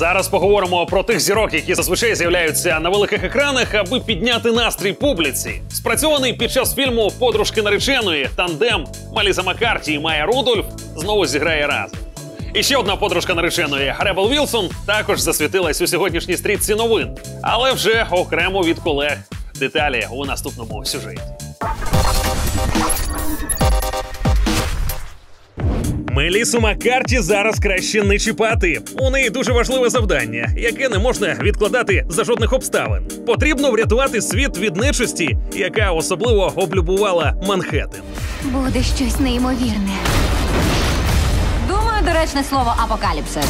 Зараз поговоримо про тих зірок, які зазвичай з'являються на великих екранах, аби підняти настрій публіці. Спрацьований під час фільму Подружки нареченої тандем Маліза Маккарті і Майя Рудольф знову зіграє разом. І ще одна подружка нареченої Ребел Вілсон також засвітилась у сьогоднішній стрітці новин, але вже окремо від колег. Деталі у наступному сюжеті. Мелісу Маккарті зараз краще не чіпати. У неї дуже важливе завдання, яке не можна відкладати за жодних обставин. Потрібно врятувати світ від нечисті, яка особливо облюбувала Манхеттен. Буде щось неймовірне. Думаю, доречне слово апокаліпсис.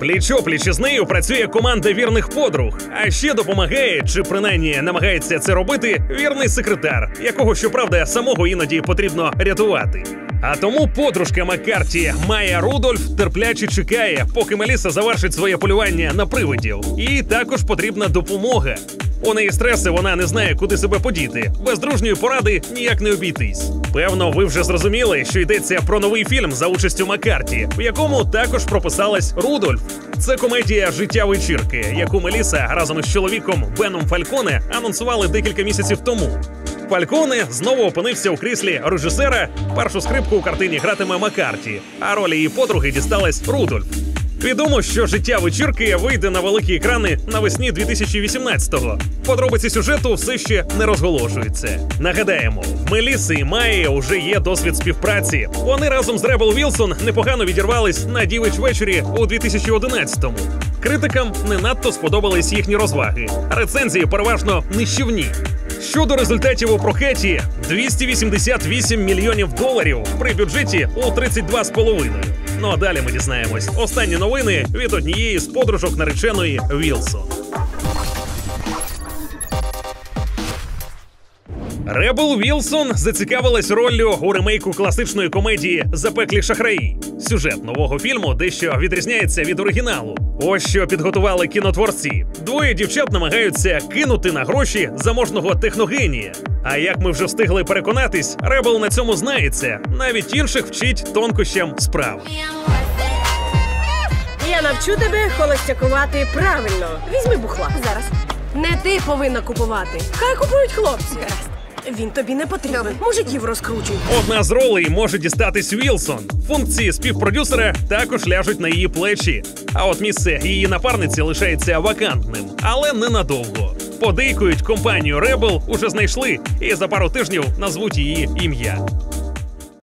Пліч-опліч із нею працює команда вірних подруг. А ще допомагає, чи принаймні намагається це робити, вірний секретар, якого щоправда самого іноді потрібно рятувати. А тому подружка Маккарті Майя Рудольф терпляче чекає, поки Меліса завершить своє полювання на привидів. Їй також потрібна допомога. У неї стреси вона не знає, куди себе подіти. Без дружньої поради ніяк не обійтись. Певно, ви вже зрозуміли, що йдеться про новий фільм за участю Маккарті, в якому також прописалась Рудольф. Це комедія Життя вечірки, яку Меліса разом із чоловіком Беном Фальконе анонсували декілька місяців тому. Фальконе знову опинився у кріслі режисера. Першу скрипку у картині гратиме Маккарті, а ролі її подруги дісталась Рудольф. Відомо, що життя вечірки вийде на великі екрани навесні 2018-го. Подробиці сюжету все ще не розголошуються. Нагадаємо, в Меліси і Майї вже є досвід співпраці. Вони разом з Ребел Вілсон непогано відірвались на дівич вечорі у 2011-му. Критикам не надто сподобались їхні розваги. Рецензії переважно нищівні. Щодо результатів у прокаті 288 мільйонів доларів при бюджеті у 32,5. Ну а далі ми дізнаємось останні новини від однієї з подружок нареченої Вілсон. Ребел Вілсон зацікавилась роллю у ремейку класичної комедії Запеклі шахраї. Сюжет нового фільму дещо відрізняється від оригіналу. Ось що підготували кінотворці. Двоє дівчат намагаються кинути на гроші заможного техногенія. А як ми вже встигли переконатись, Ребел на цьому знається. Навіть інших вчить тонкощам справи. Я навчу тебе холостякувати правильно. Візьми бухла. Зараз. Не ти повинна купувати. Хай купують хлопці. Він тобі не потрібен. Мужиків розкручуй. Одна з ролей може дістатись Вілсон. Функції співпродюсера також ляжуть на її плечі. А от місце її напарниці лишається вакантним, але ненадовго. Подейкують компанію Rebel уже знайшли і за пару тижнів назвуть її ім'я.